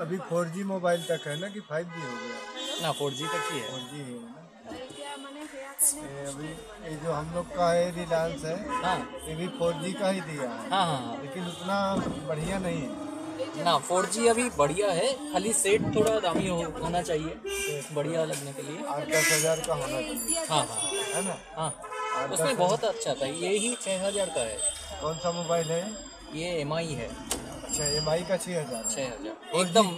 अभी four G mobile तक है ना कि फाइव जी हो गया। ना फोर जी तक ही है। फोर जी है ना। अभी ये जो हम लोग का है रिलायंस है हाँ। ये भी फोर जी का ही दिया है। हाँ, हाँ हाँ लेकिन उतना बढ़िया नहीं है। ना फोर जी अभी बढ़िया है खाली सेट थोड़ा दामी हो, होना चाहिए बढ़िया लगने के लिए। आठ दस हज़ार का होना चाहिए। हाँ हाँ। है ना? हाँ। उसमें बहुत अच्छा था ये ही छः हज़ार का है। कौन सा मोबाइल है? ये एम आई है। अच्छा का एकदम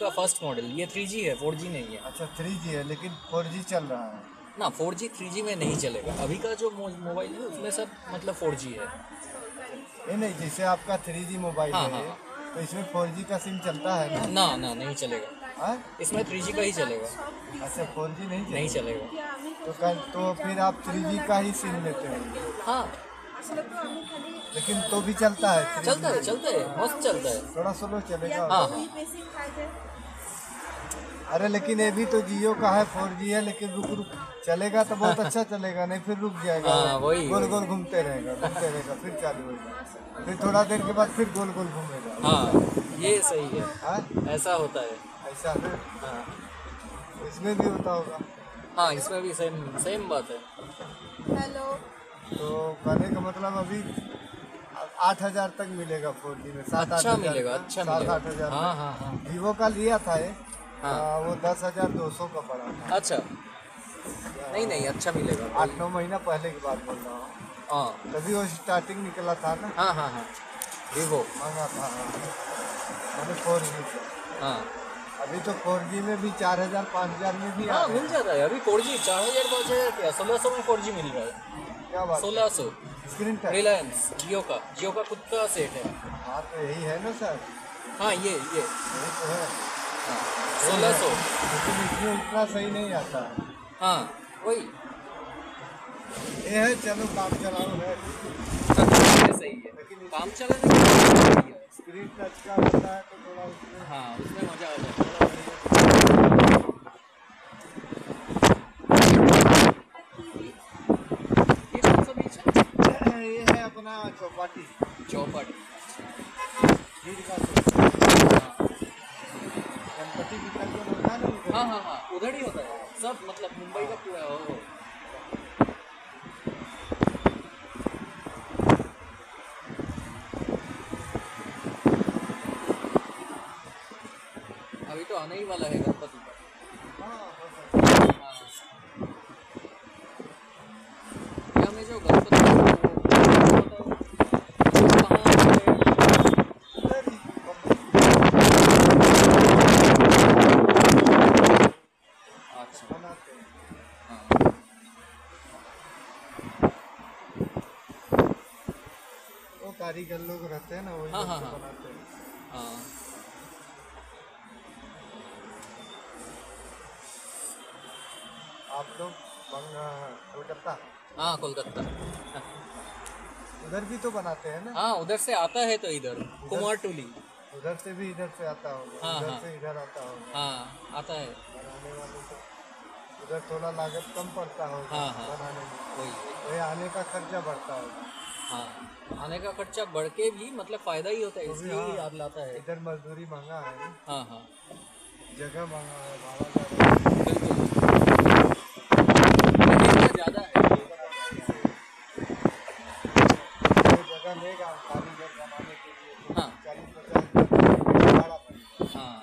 का फ़र्स्ट मॉडल ये थ्री जी है फोर जी नहीं है। अच्छा थ्री जी है लेकिन फोर जी चल रहा है। ना फोर जी थ्री जी में नहीं चलेगा। अभी का जो मोबाइल है उसमें सब मतलब फोर जी है। नहीं जैसे आपका थ्री जी मोबाइल हाँ, है हाँ। तो इसमें फोर जी का सिम चलता है ना? ना ना नहीं चलेगा। आ? इसमें थ्री जी का ही चलेगा। अच्छा फोर जी नहीं चलेगा। नहीं चलेगा। तो कल तो फिर आप थ्री जी का ही सिम लेते हैं। हाँ। लेकिन तो भी चलता है। चलता है चलता है मस्त चलता है। थोड़ा स्लो चलेगा। हाँ। अरे लेकिन ये भी तो जियो का है फोर जी है लेकिन रुक रुक। चलेगा तो बहुत अच्छा चलेगा नहीं फिर रुक जाएगा। हाँ, वही। गोल गोल घूमते रहेगा घूमते रहेगा फिर चालू होगा फिर थोड़ा देर के बाद फिर गोल गोल घूमेगा। हाँ ये सही है। आ? ऐसा होता है। ऐसा है? हाँ। इसमें भी होता होगा। हाँ इसमें भी सेम सेम बात है। हेलो। तो कहने का मतलब अभी आठ हज़ार तक मिलेगा फोर जी में सात आठ अच्छा हज़ार। मिलेगा अच्छा सात आठ हज़ार हाँ हाँ हाँ। वीवो का लिया था ये हाँ। आ, वो दस हज़ार दो सौ का पड़ा था। अच्छा। नहीं नहीं अच्छा मिलेगा आठ नौ महीना पहले की बात बोल रहा हूँ। हाँ। तभी वो स्टार्टिंग निकला था ना। हाँ हाँ हाँ। वीवो महँगा था मैंने फोर जी का हाँ। अभी तो फोर जी में भी चार हज़ार पाँच हज़ार में भी हाँ मिल जाता है अभी फोर जी चार हज़ार पाँच हज़ार क्या? सोलह सौ में फोर जी मिल रहा है। क्या बात सोलह सौ। Screen touch. रिलायंस जियो का। जियो का खुद का सेट है। हाँ तो यही है ना सर। हाँ ये ये। तो है। सोलह सौ। लेकिन इसमें उतना सही नहीं आता। है हाँ वही। ये है चलो काम चलाओ। है। ये सही है काम है। स्क्रीन टच का होता है। तो थोड़ा हाँ उसमें मज़ा आ जाता है। ये है अपना चौपाटी चौपाटी। गणपति है। उधर। हाँ हाँ हाँ। उधर ही होता है। सब मतलब मुंबई का पूरा आने ही वाला है गणपति हाँ। का तो कारीगर लोग रहते हैं ना वही हाँ हाँ हाँ। आप लोग कोलकाता? हाँ कोलकाता। उधर भी तो बनाते हैं ना? हाँ उधर से आता है तो इधर कुमार टोली उधर से भी इधर से आता होगा हाँ, उधर हाँ। से इधर आता होगा। हाँ आता है। बनाने वाले को उधर थोड़ा लागत कम पड़ता होगा हाँ, हाँ। बनाने में। वही। वही आने का खर्चा बढ़ता होगा। हाँ आने का खर्चा बढ़ के भी मतलब फ़ायदा ही होता है तो इसलिए हाँ। याद लाता है। इधर मजदूरी महँगा है हाँ हाँ। जगह महँगा है भाड़ा ज़्यादा है। बिल्कुल लेकिन ज़्यादा है ये जगह लेगा कारीगर बनाने के लिए हाँ। चालीस पचास हज़ार भाड़ा पड़ेगा हाँ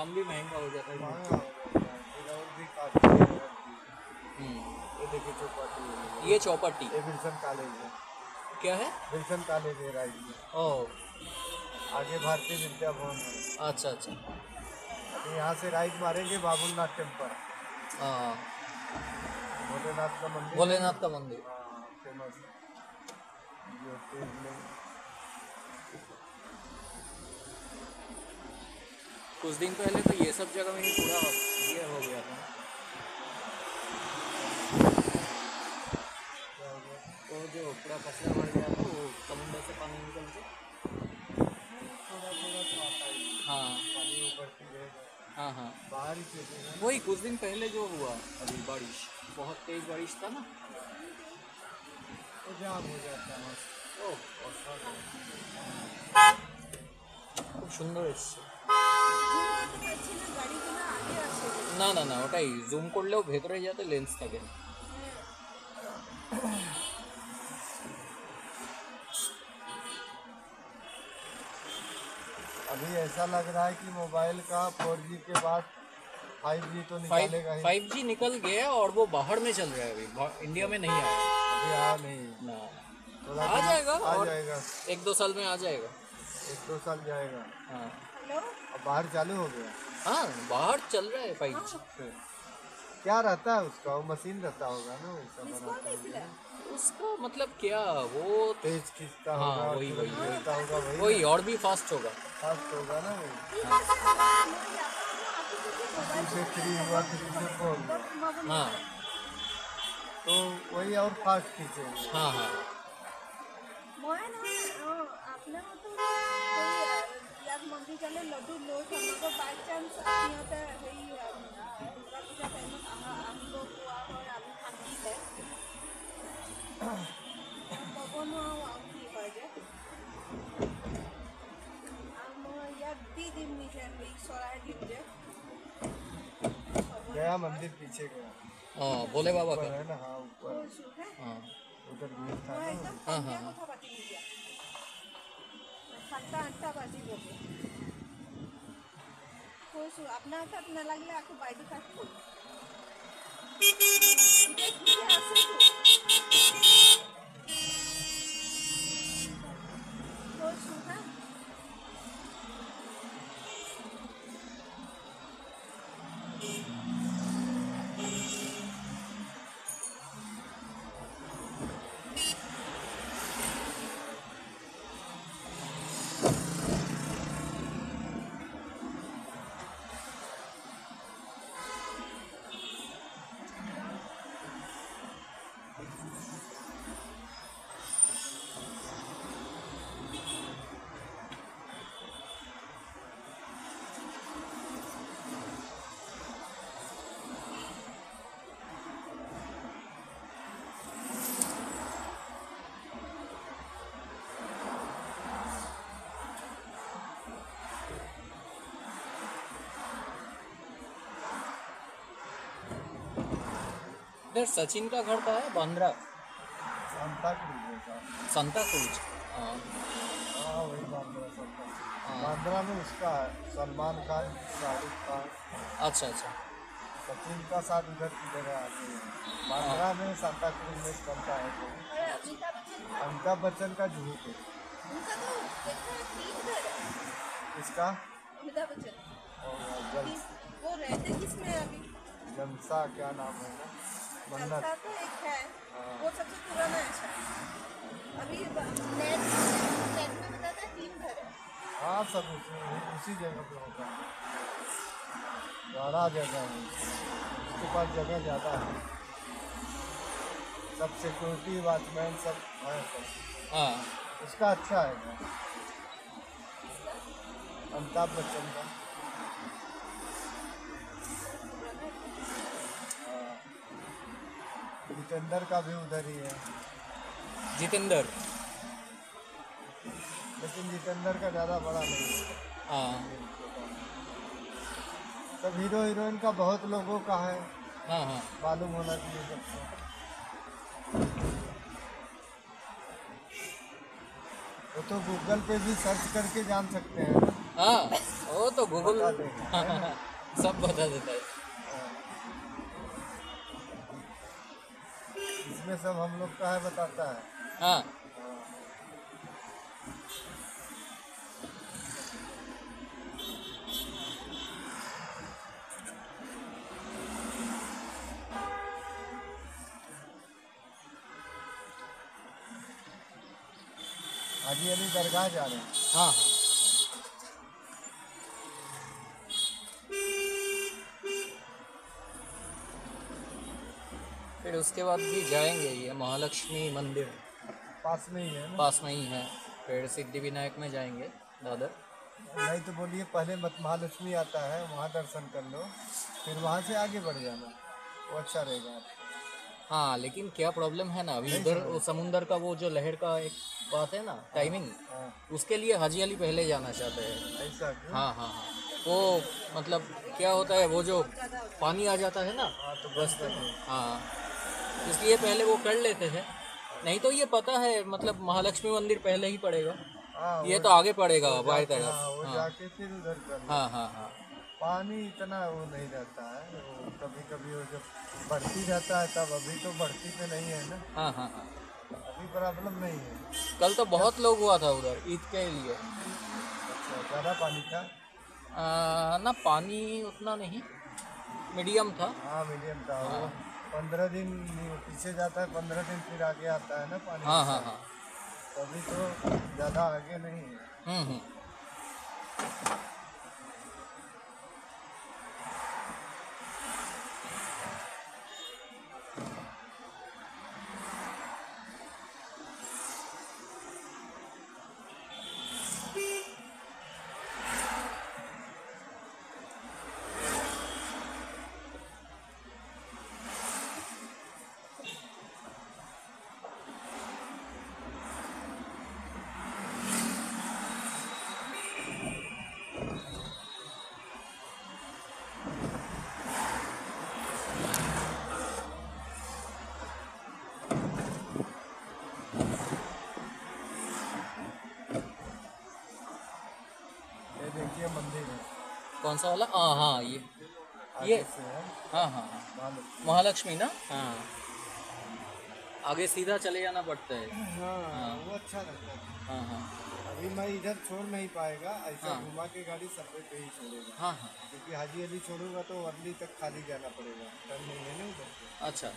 दाम भी महँगा हो जाता है। हो। है और भी काफ़ी है। हम्म, ये देखिए चौपाटी। ये चौपट्टी विल्सन कॉलेज है। क्या है? विल्सन कॉलेज है राइट में। ओह। आगे भारतीय विद्या भवन है। अच्छा अच्छा। अभी यहाँ से राइट मारेंगे बाबुलनाथ टेंपल। हाँ। भोलेनाथ का मंदिर। भोलेनाथ का मंदिर। हाँ फ़ेमस कुछ दिन पहले तो ये सब जगह में ही पूरा ये हो गया था क्या हो गया तो जो पूरा कचरा भर गया था वो समुंदर से पानी निकल के थोड़ा थोड़ा तो आता ही है। हाँ पानी ऊपर की रहेगा हाँ हाँ बाहर ही से देगा वही कुछ दिन पहले जो हुआ अभी बारिश बहुत तेज बारिश था ना तो जाम हो जाता है ও খুব সুন্দর এসছে পাচ্ছি না গাড়িগুলো আগে আসে না না না ওটাই জুম করলেও ভেতরে যাতে লেন্স থাকে अभी ऐसा लग रहा है कि मोबाइल का 4G के बाद 5G तो फाइव निकालेगा ही फाइव जी निकल गया और वो बाहर में चल रहा है अभी बा- इंडिया में नहीं आया अभी आ नहीं ना थोड़ा आ दिन- जाएगा आ और- जाएगा एक दो साल में आ जाएगा एक दो साल जाएगा हाँ হ্যালো अब बाहर चालू हो गया। हाँ। बाहर चल रहा है भाई। हाँ। क्या रहता है उसका? वो मशीन रहता होगा ना उसका उसका मतलब क्या? वो तेज खींचता हाँ, होगा वही वही। वही वही वही और भी फास्ट होगा। फास्ट होगा ना वो। थ्री हाँ। हुआ थ्री से फोर हाँ। तो वही और फास्ट खींचे हाँ हाँ। মই নহয় অঁ আপোনাৰ মতো সেই ইয়াত মন্দিৰ গ'লে লডু লৈ থ'ম আকৌ বাই চান্স সিহঁতে হেৰি আহ, দুৰ্গা পূজা টাইমত আমাৰ আহিব পোৱা হয় আমি থাকিলে ক'ব নোৱাৰোঁ আৰু কি হয়গৈ আৰু মই ইয়াত দি দিম নিজে হেৰি চৰাই দিম যে गया मंदिर पीछे गया हाँ भोले बाबा ऊपर का है ना हाँ ऊपर কৈছোঁ হে हाँ उधर भीड़ था মই ना একদম কৈছোঁ আপোনাৰ তাত নালাগিলে আকৌ বাইদেউ তাত কৰিম এতিয়া ঠিকে আছেতো কৈছোঁ इधर सचिन का घर का है? बांद्रा। सांता क्रूज संता क्रूज हाँ। हाँ वही बांद्रा सांता हाँ। बांद्रा में उसका है सलमान खान शाहरुख खान। अच्छा अच्छा। सचिन का साथ उधर की जगह आते हैं। बांद्रा में सांता क्रूज में बनता है तो। अमिताभ बच्चन का झूठ है उनका तो देखा है तीन घर है। इसका अमिताभ बच्चन। और वो रहते किसमें अभी? जलसा क्या नाम है ना? जलसा तो एक है। हाँ। वो सबसे पुराना है शायद। अभी नेट नेट में बताता है तीन घर है। हाँ सब उसी उसी जगह पे होता है। बड़ा जगह है। उसके पास जगह ज़्यादा है। सब सिक्योरिटी वॉचमैन सब है। हाँ। उसका अच्छा है। अमिताभ बच्चन का। जितेंद्र का भी उधर ही है। जितेंद्र? लेकिन जितेंद्र का ज़्यादा बड़ा नहीं है। हाँ। सब हीरो हीरोइन का बहुत लोगों का है। हाँ हाँ। मालूम होना चाहिए सबको। वो तो गूगल पे भी सर्च करके जान सकते हैं हाँ वो तो गूगल देगा सब बता देता है। इसमें सब हम लोग का है बताता है। हाँ। हाजी अली दरगाह जा रहे हैं। हाँ हाँ। फिर उसके बाद भी जाएँगे ये महालक्ष्मी मंदिर। पास में ही है ना? पास में ही है। फिर सिद्धि विनायक में जाएँगे दादर। नहीं तो बोलिए पहले मत महालक्ष्मी आता है वहाँ दर्शन कर लो फिर वहाँ से आगे बढ़ जाना। वो अच्छा रहेगा। हाँ लेकिन क्या प्रॉब्लम है ना अभी उधर समुंदर का वो जो लहर का एक बात है ना टाइमिंग हाँ। उसके लिए हाजी अली पहले जाना चाहते हैं। ऐसा हाँ हाँ हाँ वो मतलब क्या होता है वो जो पानी आ जाता है ना हाँ तो बस हाँ। इसलिए पहले वो कर लेते थे नहीं तो ये पता है मतलब महालक्ष्मी मंदिर पहले ही पड़ेगा। हाँ ये तो आगे पड़ेगा हाँ तरफ़। वो हाँ। जाके फिर उधर कर हाँ हाँ। हाँ पानी इतना वो नहीं रहता है वो कभी कभी वो जब बढ़ती रहता है तब अभी तो बढ़ती पे नहीं है ना। हाँ हाँ हाँ। अभी प्रॉब्लम नहीं है। कल तो बहुत लोग हुआ था उधर ईद के लिए। अच्छा ज़्यादा पानी था? आ, ना पानी उतना नहीं मीडियम था। हाँ मीडियम था वो पंद्रह दिन पीछे जाता है पंद्रह दिन फिर आगे आता है ना पानी? हाँ हाँ हाँ। तभी तो ज़्यादा आगे नहीं है। कौन सा वाला? हाँ हाँ ये। ये हाँ। हाँ हाँ महालक्ष्मी। ना? हाँ। आगे सीधा चले जाना पड़ता है। हाँ वो अच्छा लगता है। हाँ हाँ। अभी मैं इधर छोड़ नहीं पाएगा ऐसा हाँ। घुमा के गाड़ी सफ़ेद पे ही छोड़ेगा। हाँ हाँ। क्योंकि हाजी अली छोड़ूँगा तो वर्ली तक खाली जाना पड़ेगा। टर्न नहीं है ना उधर? अच्छा।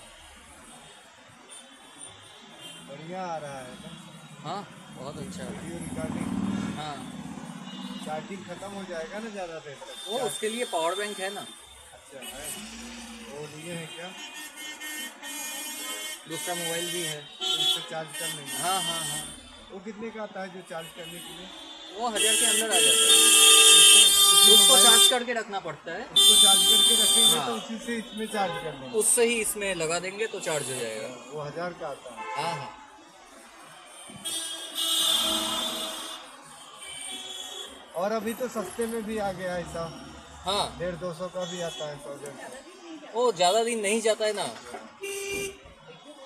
बढ़िया आ रहा है ना? हाँ बहुत अच्छा वीडियो रिकॉर्डिंग हाँ। चार्जिंग खत्म हो जाएगा ना ज़्यादा देर तक? वो उसके लिए पावर बैंक है ना। अच्छा है। वो लिए हैं क्या? दूसरा मोबाइल भी है। तो चार्ज कर लेंगे। हाँ हाँ हाँ। वो कितने का आता है जो चार्ज करने के लिए? वो हज़ार के अंदर आ जाता है। उसको चार्ज करके रखना पड़ता है। उसको चार्ज करके रखेंगे हाँ। तो उसी से इसमें चार्ज कर लेंगे। उससे ही इसमें लगा देंगे तो चार्ज हो जाएगा। वो हज़ार का आता है। हाँ हाँ। और अभी तो सस्ते में भी आ गया ऐसा। हाँ। डेढ़ दो सौ का भी आता है डेढ़ सौ ज़्यादा दिन नहीं जाता है ना?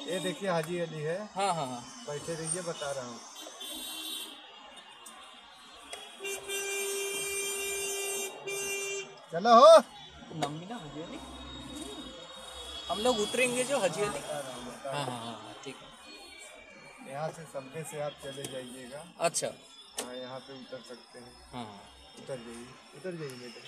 ये देखिए हाजी अली है। हाँ हाँ हाँ। बैठे रहिए बता रहा हूँ। चलो हो। भी ना हजी अली? हम लोग उतरेंगे जो हजी अली? हूँ हाँ हाँ। हाँ ठीक है। यहाँ से सब्बे से आप चले जाइएगा। अच्छा। हाँ यहाँ पे उतर सकते हैं। हाँ। उतर जाइए उतर जाइए बेटे।